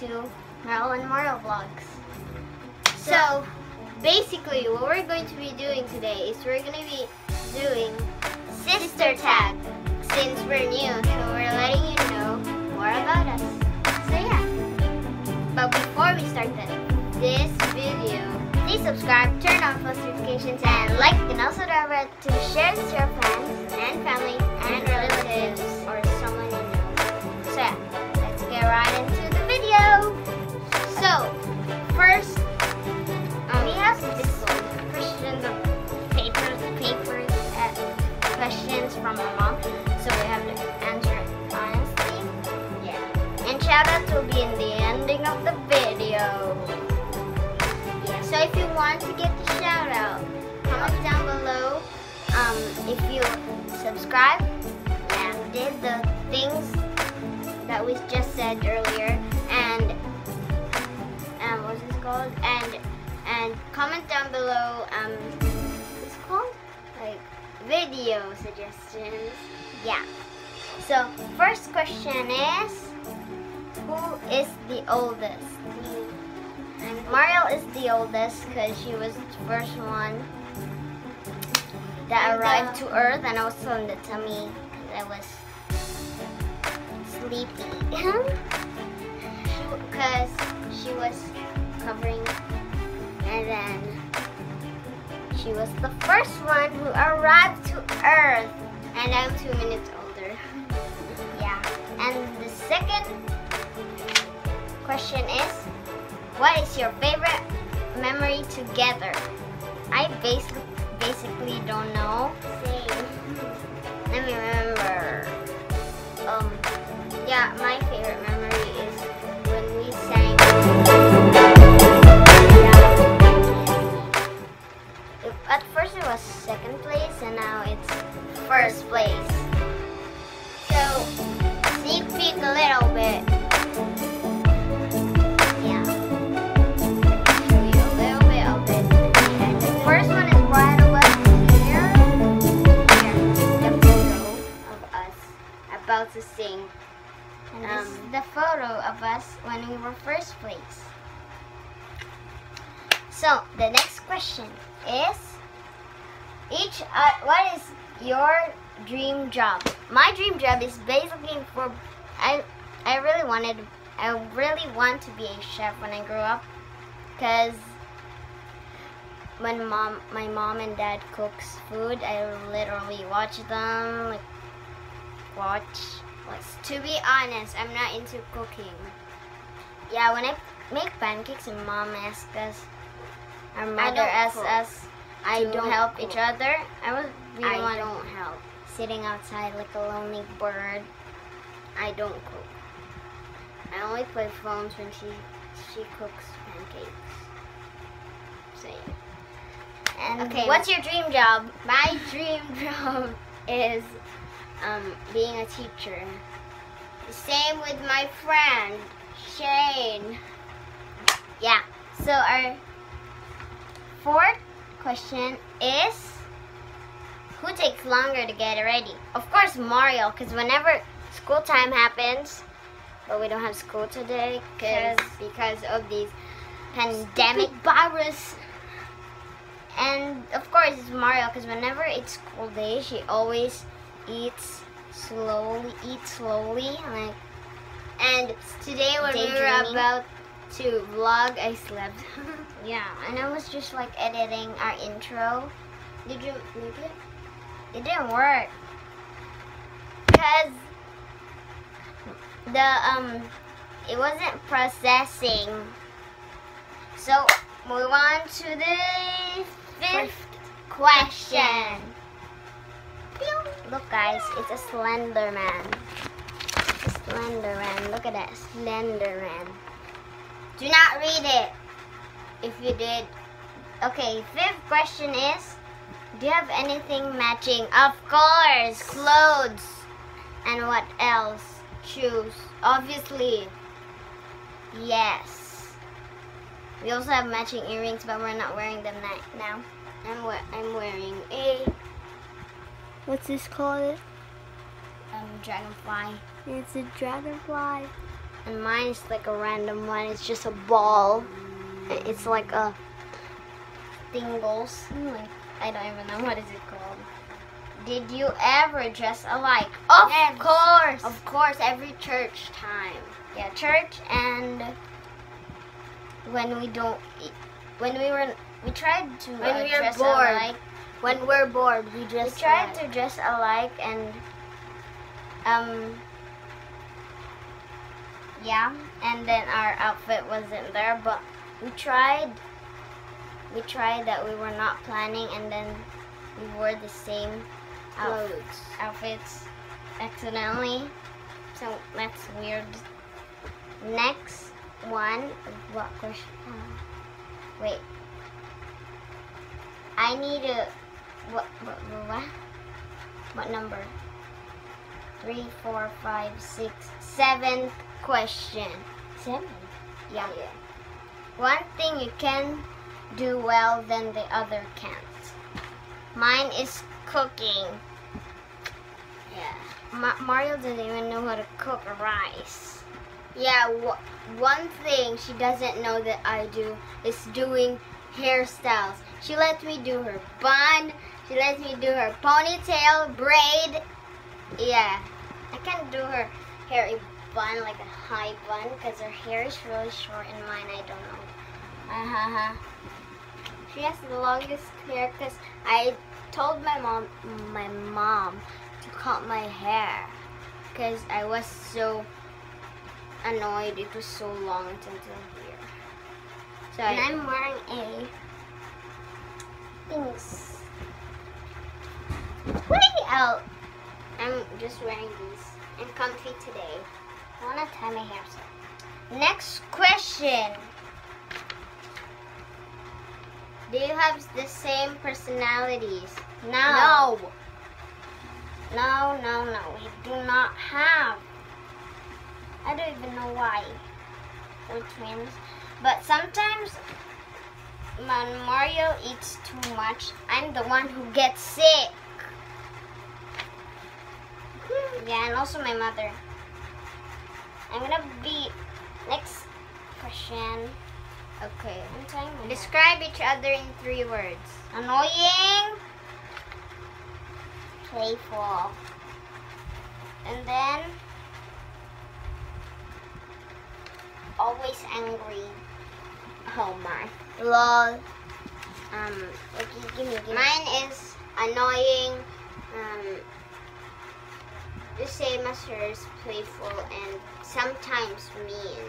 to Merryl and Marriel Vlogs. So, basically, what we're going to be doing today is we're going to be doing sister tag since we're new, so we're letting you know more about us. So yeah. But before we start this video, please subscribe, turn on post notifications, and like, and also forget to share this from my mom. So we have to answer it honestly. Yeah. And shout outs will be in the ending of the video. Yeah. So if you want to get the shout out, comment down below. Um, if you subscribe and did the things that we just said earlier, and um, what's this called? And and comment down below. Um, what's called? Like video suggestions. Yeah. So first question is, who is the oldest? Mario is the oldest because she was the first one that arrived to Earth, and I was still in the tummy because I was sleepy. Because she was covering, and then she was the first one who arrived to Earth, and I'm two minutes older. yeah. And the second question is, what is your favorite memory together? I basically basically don't know. Same. Let me remember. Um, yeah, my favorite memory about to sing. And this is Um, the photo of us when we were first place. So the next question is each uh, what is your dream job? My dream job is basically for I I really wanted I really want to be a chef when I grow up because when mom my mom and dad cooks food I literally watch them like watch like to be honest I'm not into cooking yeah when I make pancakes and mom asks us our mother asks cook. us I To don't help help each other I was really I don't help. sitting outside like a lonely bird I don't cook. I only play phones when she she cooks pancakes. So yeah. and Okay. what's your dream job My dream job is um, being a teacher. Same with my friend Shane. Yeah. So our fourth question is who takes longer to get ready? Of course Mario, because whenever school time happens, but we don't have school today because because of these pandemic virus. And of course it's Mario, because whenever it's school day, she always eats slowly, eat slowly, like And today when we were about to vlog, I slept. Yeah, and I was just like editing our intro. Did you make it? It didn't work. Cause the um it wasn't processing. So move on to the fifth question. Look guys, it's a slender man. Slender man. Look at that. Slender man. Do not read it. If you did. Okay, fifth question is Do you have anything matching? Of course, clothes. And what else? Shoes. Obviously. Yes. We also have matching earrings, but we're not wearing them now. I'm wearing a What's this called? um, dragonfly. It's a dragonfly. and mine is like a random one. It's just a ball. It's like a tingles. Like, I don't even know what is it called. Did you ever dress alike? Of Yes. course. Of course, every church time. Yeah, church and when we don't when we were we tried to When uh, we dress bored. alike. When we're bored, we just We tried alike. to dress alike and um yeah, and then our outfit wasn't there, but we tried we tried that we were not planning and then we wore the same clothes. outfits accidentally. So that's weird. Next one, what question? wait. I need a what? What? What? What number? Three, four, five, six, seventh question. Seven. Yeah. One thing you can do well, than the other can't. Mine is cooking. Yeah. Ma- Mario doesn't even know how to cook rice. Yeah, one thing she doesn't know that I do is doing hairstyles. She lets me do her bun, she lets me do her ponytail, braid. Yeah, I can't do her hair a bun, like a high bun, because her hair is really short and mine, I don't know. uh-huh. She has the longest hair because I told my mom, my mom, to cut my hair because I was so annoyed. It was so long until. So And I'm wearing a things. what out. I'm just wearing these. I'm comfy today. I want to tie my hair so. Next question. Do you have the same personalities? No. No, no, no. We do not have. I don't even know why. We're twins. But sometimes when Mario eats too much, I'm the one who gets sick. Yeah, and also my mother. I'm gonna be next question. Okay. Describe each other in three words. Annoying, playful, and then always angry. Oh my. Lol. Um, okay, give me, give me. Mine is annoying, um, the same as hers, playful, and sometimes mean.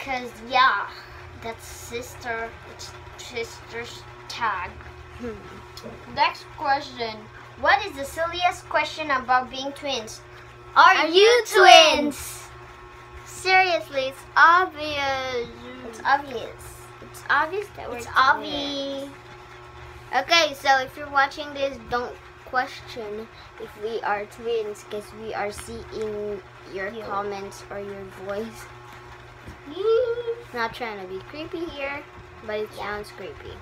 Cause yeah, that's sister. It's sister's tag. Next question. What is the silliest question about being twins? Are, you twins? Seriously, it's obvious. It's obvious. It's obvious that we're It's obvious. Okay, so if you're watching this, don't question if we are twins because we are seeing your You. comments or your voice. Not trying to be creepy here, but it Yeah. sounds creepy.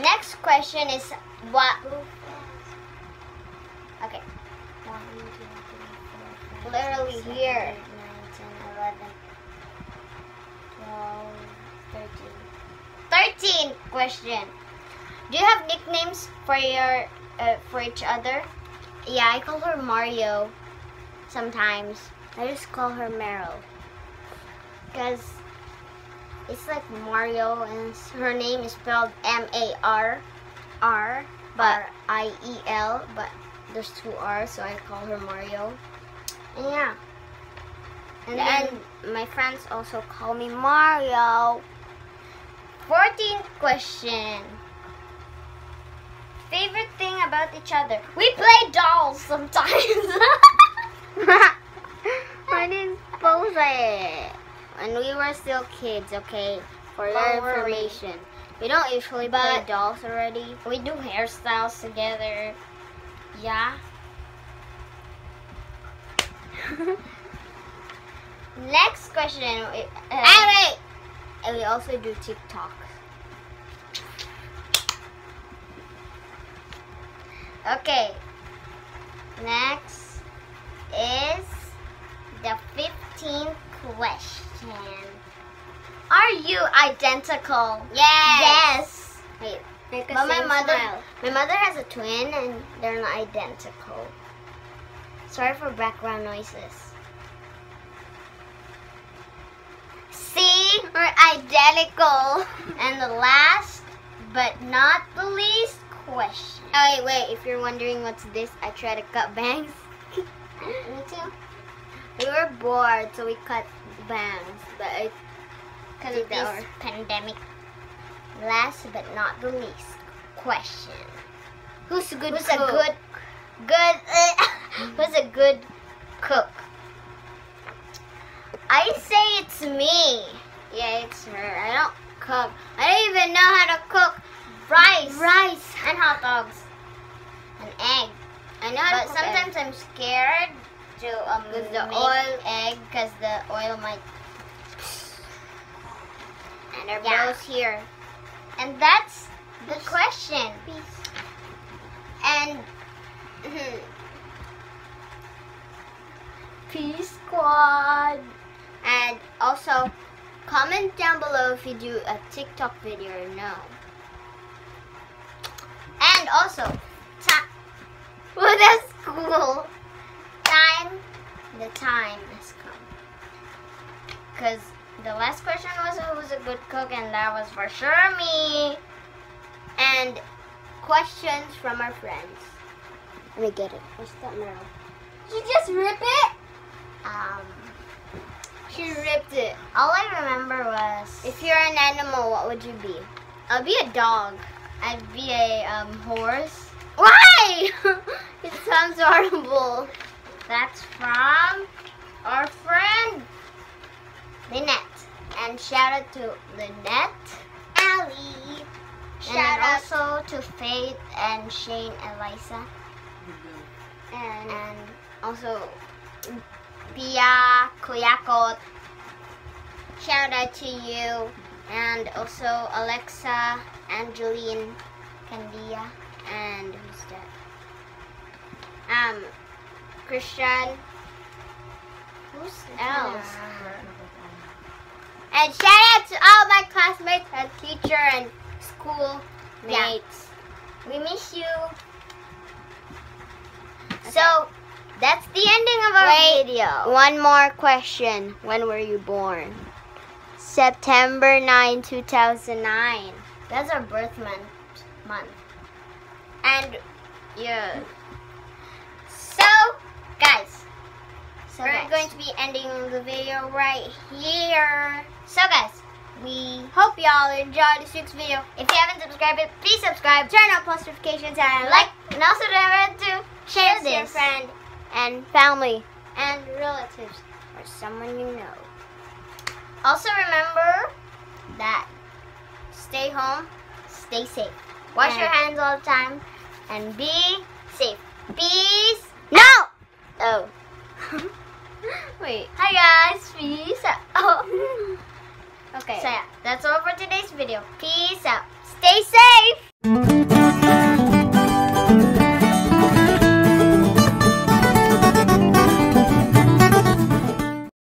Next question is what? Okay. One, two, three, four, five, Literally here. Eight, nine, 10, 11, 12, 13. 13 question. Do you have nicknames for your uh, for each other? Yeah, I call her Mario sometimes. I just call her Merryl. Because it's like Mario and her name is spelled M A R R, but I E L but there's two R's, so I call her Mario. And yeah. And then then my friends also call me Mario. 14th question. Favorite thing about each other? We play dolls sometimes. I didn't post it. When we were still kids, okay? For your information. We don't usually play dolls already. we do hairstyles together. Yeah. Next question. Uh, Alright! And we also do TikTok. Okay. Next. is the 15th question. Are you identical? Yes. Yes. Wait. Make a But my mother, smile. my mother has a twin, and they're not identical. Sorry for background noises. See, We're identical. and the last but not the least question. Oh wait, wait. If you're wondering what's this, I try to cut bangs. Me too. We were bored, so we cut bangs. But I Because of this or- pandemic. Last but not the least question. who's a good Who's cook? a good, good, who's a good cook? I say it's me. Yeah, it's her. I don't cook. I don't even know how to cook Rice. rice. And hot dogs. And egg. I know how But to cook egg. sometimes I'm scared to um, the oil. egg because the oil might. and our Yeah. bow's here. And that's the question. And Peace Squad. And also, comment down below if you do a TikTok video or no. and also time Well, that's cool. time the time has come. Cause the last question was who's a good cook and that was for sure me. And questions from our friends. Let me get it. What's that now? You just rip it? Um She ripped it. all I remember was If you're an animal, what would you be? I'd be a dog. I'd be a um, horse. Why? it sounds horrible. That's from our friend Lynette. And shout out to Lynette, Allie. Shout and out also to Faith and Shane Eliza. and And also Pia Kuyakot. shout out to you and also Alexa, Angeline, Candia. and who's that? Um, Christian. Who's else? And shout out to all my classmates and teacher and school Yeah. mates. We miss you. So That's the ending of our Wait. video. One more question. When were you born? September 9, 2009. That's our birth month. Month. And yeah. So, guys. So we're guys. going to be ending the video right here. So guys, we Hope y'all enjoyed this week's video. if you haven't subscribed please subscribe. Turn on post notifications and like and also don't to share this your friend and family and relatives or someone you know. Also remember that Stay home. stay safe. Wash And- your hands all the time and be safe. Peace. No! Oh. Wait. Hi guys, peace out. Oh. Okay. So yeah, that's all for today's video. Peace out. Stay safe.